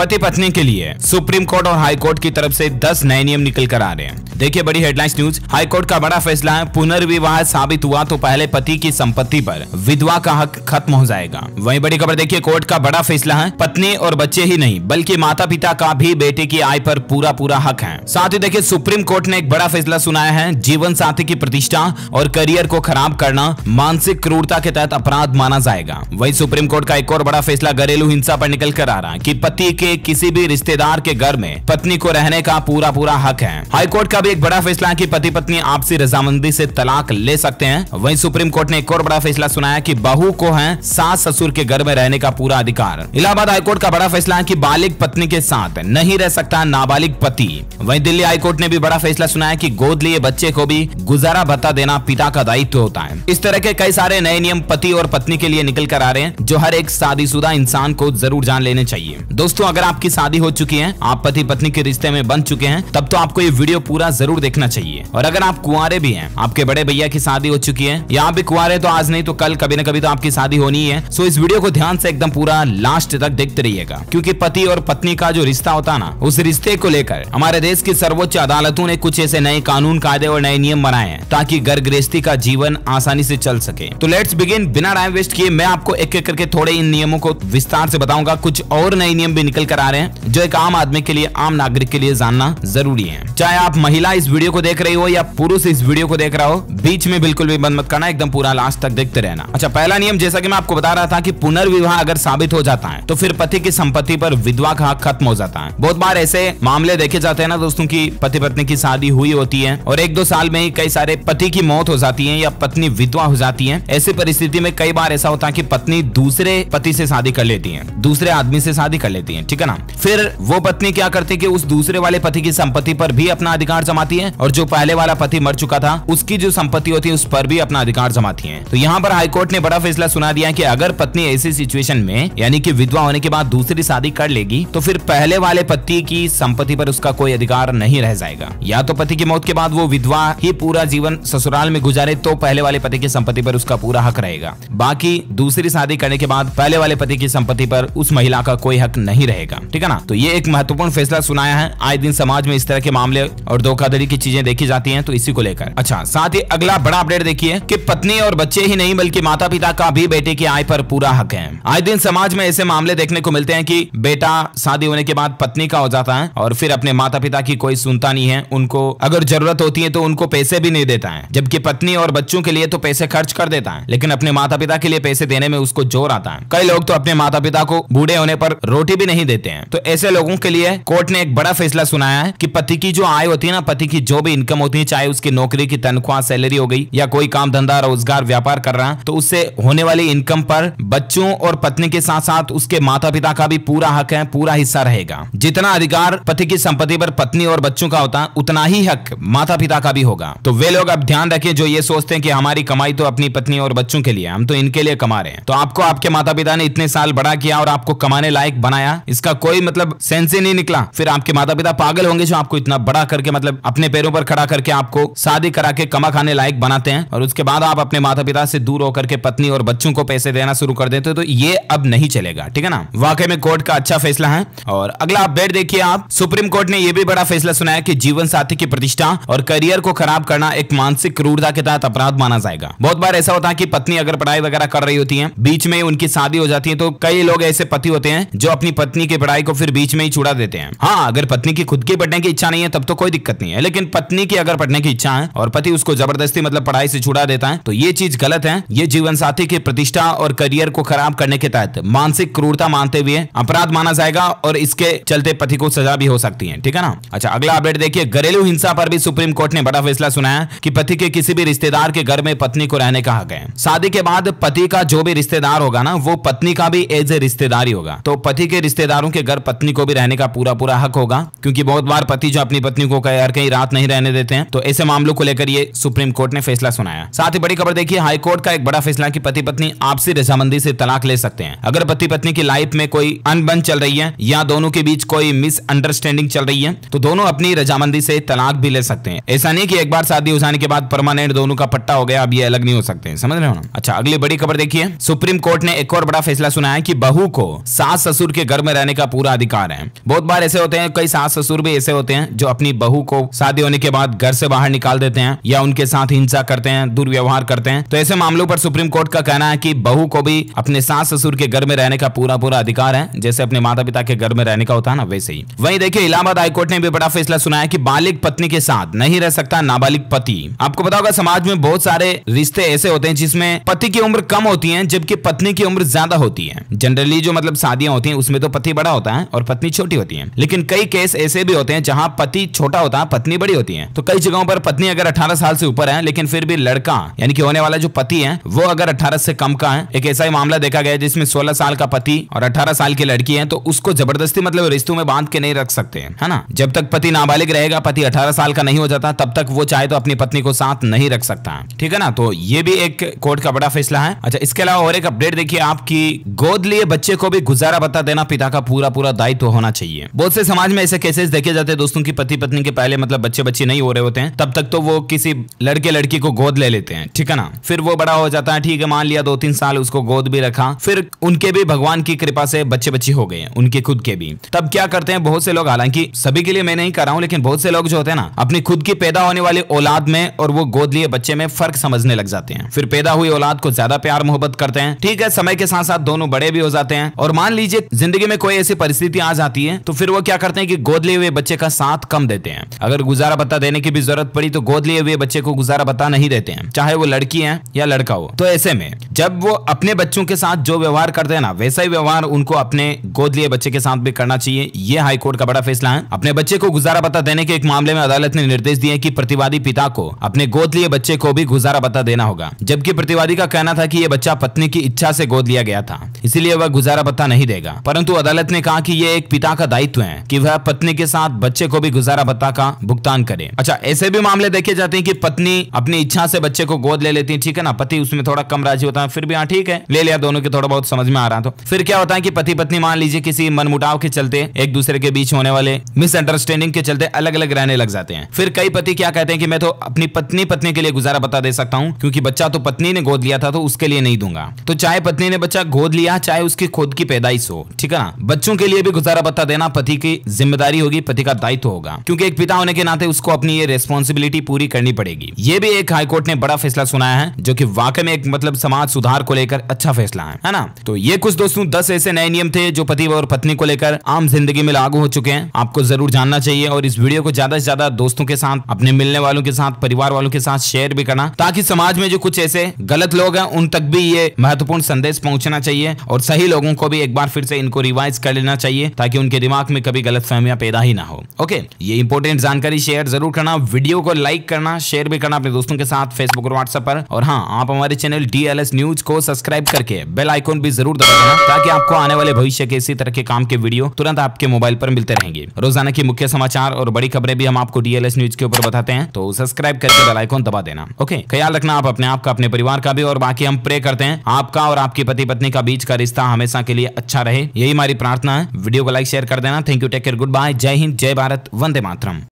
पति पत्नी के लिए सुप्रीम कोर्ट और हाई कोर्ट की तरफ़ से 10 नए नियम निकल कर आ रहे हैं। देखिए बड़ी हेडलाइंस न्यूज़ हाई कोर्ट का बड़ा फैसला है पुनर्विवाह साबित हुआ तो पहले पति की संपत्ति पर विधवा का हक खत्म हो जाएगा। वहीं बड़ी खबर देखिए, कोर्ट का बड़ा फैसला है, पत्नी और बच्चे ही नहीं, बल्कि माता पिता का भी बेटे की आय पर पूरा पूरा हक है। साथ ही देखिए, सुप्रीम कोर्ट ने एक बड़ा फैसला सुनाया है, जीवन साथी की प्रतिष्ठा और करियर को खराब करना मानसिक क्रूरता के तहत अपराध माना जाएगा। वही सुप्रीम कोर्ट का एक और बड़ा फैसला, घरेलू हिंसा पर निकल कर आ रहा है की पति के किसी भी रिश्तेदार के घर में पत्नी को रहने का पूरा पूरा हक है। हाईकोर्ट का भी एक बड़ा फैसला है कि पति पत्नी आपसी रजामंदी से तलाक ले सकते हैं। वही सुप्रीम कोर्ट ने एक और बड़ा फैसला सुनाया की बहू को है सास ससुर के घर में रहने का पूरा अधिकार। इलाहाबाद हाईकोर्ट का बड़ा फैसला है कि बालिग पत्नी के साथ नहीं रह सकता नाबालिग पति। वही दिल्ली हाईकोर्ट ने भी बड़ा फैसला सुनाया कि गोद लिए बच्चे को भी गुजारा भत्ता देना पिता का दायित्व होता है। इस तरह के कई सारे नए नियम पति और पत्नी के लिए निकल कर आ रहे हैं, जो हर एक शादीशुदा इंसान को ज़रूर जान लेने चाहिए। दोस्तों, अगर आपकी शादी हो चुकी है, आप पति पत्नी के रिश्ते में बन चुके हैं, तब तो आपको ये वीडियो पूरा ज़रूर देखना चाहिए। और अगर आप कुआरे भी हैं, आपके बड़े भैया की शादी हो चुकी है, या आप भी कुआरे तो आज नहीं तो कल, कभी न कभी तो आपकी शादी होनी है सो इस वीडियो को ध्यान से एकदम पूरा लास्ट तक देखते रहिएगा। क्योंकि पति और पत्नी का जो रिश्ता होता ना, उस रिश्ते को लेकर हमारे देश की सर्वोच्च अदालतों ने कुछ ऐसे नए कानून, कायदे और नए नियम बनाए हैं, ताकि घर गृहस्थी का जीवन आसानी से चल सके। तो लेट्स बिगिन बिना टाइम वेस्ट किए, मैं आपको एक एक करके थोड़े इन नियमों को विस्तार से बताऊँगा। कुछ और नए नियम भी निकल कर आ रहे हैं, जो एक आम आदमी के लिए, आम नागरिक के लिए जानना ज़रूरी है। चाहे आप महिला इस वीडियो को देख रही हो या पुरुष इस वीडियो को देख रहा हो, बीच में बिल्कुल भी बंद मत करना, एकदम पूरा लास्ट तक देखते रहना। अच्छा पहला नियम, जैसा की मैं आपको बता रहा था की पुनर्विवाह अगर साबित हो जाता है तो फिर पति की संपत्ति पर विधवा का हक खत्म हो जाता है। बहुत बार ऐसे मामले देखे जाते हैं ना दोस्तों की पति पत्नी की शादी हुई होती है और एक दो साल में ही कई सारे पति की मौत हो जाती है या पत्नी विधवा हो जाती है। ऐसी परिस्थिति में कई बार ऐसा होता है कि पत्नी दूसरे पति से शादी कर लेती है, दूसरे आदमी से शादी कर लेती है। ठीक है ना? फिर वो पत्नी क्या करती है कि उस दूसरे वाले पति की संपत्ति पर भी अपना अधिकार जमाती है और जो पहले वाला पति मर चुका था, उसकी जो संपत्ति होती है, उस पर भी अपना अधिकार जमाती है। तो यहाँ पर हाईकोर्ट ने बड़ा फैसला सुना दिया कि अगर पत्नी ऐसी सिचुएशन में, यानी कि विधवा होने के बाद दूसरी शादी कर लेगी तो फिर पहले वाले पति की संपत्ति पर उसका कोई अधिकार नहीं रह जाएगा। या तो पति की मौत के बाद वो विधवा ही पूरा जीवन ससुराल में गुजारे तो पहले वाले पति की संपत्ति पर उसका पूरा हक रहेगा। बाकी दूसरी शादी करने के बाद पहले वाले पति की संपत्ति पर उस महिला का कोई हक नहीं रहेगा। ठीक है ना? तो ये एक महत्वपूर्ण फैसला सुनाया है। आए दिन समाज में इस तरह के मामले और धोखाधड़ी की चीज़ें देखी जाती है तो इसी को लेकर। अच्छा साथ ही अगला बड़ा अपडेट देखिए की पत्नी और बच्चे ही नहीं, बल्कि माता पिता का भी बेटे की आय पर पूरा हक है। आए दिन समाज में ऐसे मामले देखने को मिलते हैं की बेटा शादी होने के बाद पत्नी का हो जाता है और फिर अपने माता पिता की कोई सुनता नहीं है। उनको अगर ज़रूरत होती है तो उनको पैसे भी नहीं देता है। जबकि पत्नी और बच्चों के लिए तो पैसे खर्च कर देता है, लेकिन अपने माता पिता के लिए पैसे देने में उसको ज़ोर आता है। कई लोग तो अपने माता पिता को बूढ़े होने पर रोटी भी नहीं देते हैं। तो ऐसे लोगों के लिए कोर्ट ने एक बड़ा फैसला सुनाया है कि पति की जो आय होती है ना, पति की जो भी इनकम होती है, चाहे उसकी नौकरी की तनख्वाह सैलरी हो गई, या कोई काम, धंधा, रोज़गार, व्यापार कर रहा तो उससे होने वाली इनकम पर बच्चों और पत्नी के साथ साथ उसके माता पिता का भी पूरा हक है, पूरा हिस्सा रहेगा। जितना अधिकार पति की संपत्ति पर पत्नी और बच्चों का होता, उतना ही हक माता पिता का भी होगा। तो वे लोग अब ध्यान रखें, जो ये सोचते हैं कि हमारी कमाई तो अपनी पत्नी और बच्चों के लिए हम तो इनके लिए कमा रहे हैं। तो आपको, आपके माता पिता ने इतने साल बड़ा किया और आपको कमाने लायक बनाया इसका कोई मतलब सेंस ही नहीं निकला। फिर आपके माता पिता पागल होंगे जो आपको इतना बड़ा करके मतलब अपने पैरों पर खड़ा करके आपको शादी करा के कमा खाने लायक बनाते हैं और उसके बाद आप अपने माता पिता से दूर होकर के पत्नी और बच्चों को पैसे देना शुरू कर देते तो ये अब नहीं चलेगा, ठीक है ना? वाकई में कोर्ट का अच्छा फैसला है। और अगला अपडेट देखिए आप, सुप्रीम कोर्ट ने यह भी बड़ा फैसला सुनाया कि जीवन साथी की प्रतिष्ठा और करियर को खराब करना एक मानसिक क्रूरता के तहत अपराध माना जाएगा। बहुत बार ऐसा होता है कि पत्नी अगर पढ़ाई वगैरह कर रही होती है, बीच में उनकी शादी हो जाती है तो कई लोग ऐसे पति होते हैं जो अपनी पत्नी की पढ़ाई को फिर बीच में ही छुड़ा देते हैं। हाँ अगर पत्नी की खुद की पढ़ने की इच्छा नहीं है, तब तो कोई दिक्कत नहीं है। लेकिन पत्नी की अगर पढ़ने की इच्छा है और पति उसको ज़बरदस्ती मतलब पढ़ाई से छुड़ा देता है तो ये चीज़ गलत है। ये जीवन साथी की प्रतिष्ठा और करियर को खराब करने के तहत मानसिक क्रूरता मानते हुए अपराध माना जाएगा और इसके चलते पति को सजा भी हो सकती है। ठीक है ना? अच्छा अगला अपडेट देखिए। घरेलू हिंसा पर भी सुप्रीम कोर्ट ने बड़ा फैसला सुनाया कि पति के किसी भी रिश्तेदार के घर में पत्नी को रहने का हक है। शादी के बाद पति का जो भी रिश्तेदार होगा ना, वो पत्नी का भी एज ए रिश्तेदारी होगा। तो पति के रिश्तेदारों के घर पत्नी को भी रहने का पूरा पूरा हक होगा, क्योंकि बहुत बार पति जो अपनी पत्नी को कहीं कहीं रात नहीं रहने देते हैं। तो ऐसे मामलों को लेकर ये सुप्रीम कोर्ट ने फैसला सुनाया। साथ ही बड़ी खबर देखिए हाई कोर्ट का एक बड़ा फैसला की पति पत्नी आपसी रजामंदी से तलाक ले सकते हैं। अगर पति पत्नी की लाइफ में कोई अनबन चल रही है, या दोनों के बीच कोई मिसअंडरस्टैंडिंग चल रही है तो दोनों अपनी रजामंदी से तलाक भी ले सकते हैं। ऐसा नहीं की एक बार शादी हो जाने के बाद परमानेंट दोनों का पट्टा हो गया, अब ये अलग नहीं हो सकते हैं। समझ रहे हो ना? अच्छा अगली बड़ी खबर देखिए। सुप्रीम कोर्ट ने एक और बड़ा फैसला सुनाया कि बहू को सास ससुर के घर में रहने रहने का पूरा अधिकार है। बहुत बार ऐसे होते हैं, कई सास ससुर भी ऐसे होते हैं, जो अपनी बहू को शादी होने के बाद घर से बाहर निकाल देते हैं या उनके साथ हिंसा करते हैं, दुर्व्यवहार करते हैं। तो ऐसे मामलों पर सुप्रीम कोर्ट का कहना है कि बहू को भी अपने सास ससुर के घर में रहने का पूरा पूरा अधिकार है, जैसे अपने माता पिता के घर में रहने का होता है ना, वैसे ही। वही देखिए, इलाहाबाद हाईकोर्ट ने भी बड़ा फैसला सुनाया की बालिक पत्नी के साथ नहीं रह सकता नाबालिग पति। आपको पता होगा, समाज में बहुत सारे रिश्ते ऐसे होते हैं जिसमें पति की उम्र कम होती है, जबकि पत्नी की उम्र ज़्यादा होती है। जनरली जो मतलब शादियाँ होती हैं, उसमें तो पति बड़ा होता है और पत्नी छोटी होती है। लेकिन कई केस ऐसे भी होते हैं जहाँ पति छोटा होता है, पत्नी बड़ी होती है। तो कई जगहों पर पत्नी अगर अठारह साल से ऊपर है, लेकिन फिर भी लड़का, यानी कि होने वाला जो पति है, वो अगर अठारह से कम का है, एक ऐसा ही मामला देखा गया जिसमें सोलह साल का पति और अठारह साल की लड़की है तो उसको ज़बरदस्ती मतलब रिश्तों में बाँध के नहीं रख सकते है ना? जब तक पति नाबालिग रहेगा, पति अठारह साल का नहीं हो जाता, तब तक वो चाहे तो अपनी पत्नी को साथ नहीं रख सकता है। ठीक है ना? तो ये भी एक कोर्ट का बड़ा फैसला है। अच्छा इसके अलावा और एक अपडेट देखिए, आपकी गोद लिए बच्चे को भी गुजारा बता देना पिता का पूरा पूरा दायित्व होना चाहिए। बहुत से समाज में ऐसे केसेस देखे जाते हैं, दोस्तों की पति पत्नी के पहले मतलब बच्चे बच्चे नहीं हो रहे होते हैं, तब तक तो वो किसी लड़के लड़की को गोद ले लेते हैं, ठीक है ना? फिर वो बड़ा हो जाता है, ठीक है, मान लिया दो तीन साल उसको गोद भी रखा, फिर उनके भी भगवान की कृपा से बच्चे बच्चे हो गए, उनके खुद के भी। तब क्या करते हैं, बहुत से लोग, हालाँकि सभी के लिए मैं नहीं कर रहा हूँ, लेकिन बहुत से लोग जो होते हैं ना, अपनी खुद की पैदा होने वाली औलाद में और वो गोद लिए बच्चे में फ़र्क समझने लग जाते हैं। फिर पैदा हुई औलाद को ज़्यादा प्यार मोहब्बत करते हैं, ठीक है, समय के साथ साथ दोनों बड़े भी हो जाते हैं, और मान लीजिए ज़िंदगी में कोई ऐसी परिस्थिति आ जाती है तो फिर वो क्या करते हैं कि गोद लिए हुए बच्चे का साथ कम देते हैं। अगर गुजारा बता देने की भी ज़रूरत पड़ी तो गोद लिए हुए बच्चे को गुजारा बता नहीं देते हैं, चाहे वो लड़की है या लड़का हो। तो ऐसे में, जब वो अपने बच्चों के साथ जो व्यवहार करते हैं ना, वैसा ही व्यवहार उनको अपने गोद लिए बच्चे के साथ भी करना चाहिए। ये हाईकोर्ट का बड़ा फैसला है। अपने बच्चे को गुजारा बता देने के एक मामले में अदालत ने निर्देश दिए कि प्रतिवादी पिता को अपने गोद लिए बच्चे को भी गुजारा बता देना होगा। जबकि प्रतिवादी का कहना था कि यह बच्चा पत्नी की इच्छा से गोद लिया गया था, इसीलिए वह गुजारा भत्ता नहीं देगा। परंतु अदालत ने कहा कि यह एक पिता का दायित्व है, कि वह पत्नी के साथ बच्चे को भी गुजारा भत्ता का भुगतान करे। अच्छा ऐसे भी मामले देखे जाते हैं कि पत्नी अपनी इच्छा से बच्चे को गोद ले लेती है, ठीक है ना? पति उसमें थोड़ा कम राज़ी होता है, फिर भी हाँ ठीक है। ले लिया दोनों के थोड़ा बहुत समझ में आ रहा तो फिर क्या होता है कि पति पत्नी मान लीजिए किसी मनमुटाव के चलते एक दूसरे के बीच होने वाले मिसअंडरस्टैंडिंग के चलते अलग अलग रहने लग जाते हैं। फिर कई पति क्या कहते हैं कि मैं तो अपनी पत्नी पत्नी के लिए गुजारा बता दे सकता हूँ, क्योंकि बच्चा तो पत्नी ने गोद लिया था तो उसके लिए नहीं दूँगा। तो चाहे पत्नी ने बच्चा गोद लिया, चाहे उसकी खुद की पैदाइश हो, ठीक है ना? बच्चों के लिए भी गुजारा भत्ता देना पति की ज़िम्मेदारी होगी, पति का दायित्व होगा। क्योंकि एक पिता होने के नाते उसको अपनी ये रेस्पॉन्सिबिलिटी पूरी करनी पड़ेगी। ये भी एक हाईकोर्ट ने बड़ा फैसला सुनाया है, जो की वाकई में एक मतलब समाज सुधार को लेकर अच्छा फैसला है ना? तो ये कुछ दोस्तों दस ऐसे नए नियम थे, जो पति और पत्नी को लेकर आम ज़िंदगी में लागू हो चुके हैं। आपको ज़रूर जानना चाहिए और इस वीडियो को ज़्यादा से ज़्यादा दोस्तों के साथ, अपने मिलने वालों के साथ, परिवार वालों के साथ शेयर भी करना, ताकि समाज में जो कुछ ऐसे गलत लोग हैं, उन तक भी ये महत्वपूर्ण संदेश पहुँचना चाहिए और सही लोगों को भी एक बार फिर से इनको रिवाइज कर लेना चाहिए ताकि उनके दिमाग में कभी गलत फहमियाँ पैदा ही ना हो। ओके ये इंपॉर्टेंट जानकारी शेयर ज़रूर करना। वीडियो को लाइक करना शेयर भी करना अपने दोस्तों के साथ फेसबुक और व्हाट्सएप पर। और हाँ आप हमारे चैनल डीएलएस न्यूज़ को सब्सक्राइब करके बेल आइकॉन भी ज़रूर दबा देना ताकि आपको आने वाले भविष्य के इसी तरह के काम के वीडियो तुरंत आपके मोबाइल पर मिलते रहेंगे। रोज़ाना की मुख्य समाचार और बड़ी खबरें भी हम आपको डीएलएस न्यूज़ के ऊपर बताते हैं तो सब्सक्राइब करके बेल आइकॉन दबा देना। ओके ख्याल रखना आप अपने आप का, अपने परिवार का भी और बाकी हम प्रे करते हैं। आपका और आपकी पति पत्नी का बीच का रिश्ता हमेशा के लिए अच्छा रहे। यही हमारी प्रार्थना है। वीडियो को लाइक शेयर कर देना। Thank you take care good bye जय हिंद, जय भारत, वंदे मातरम।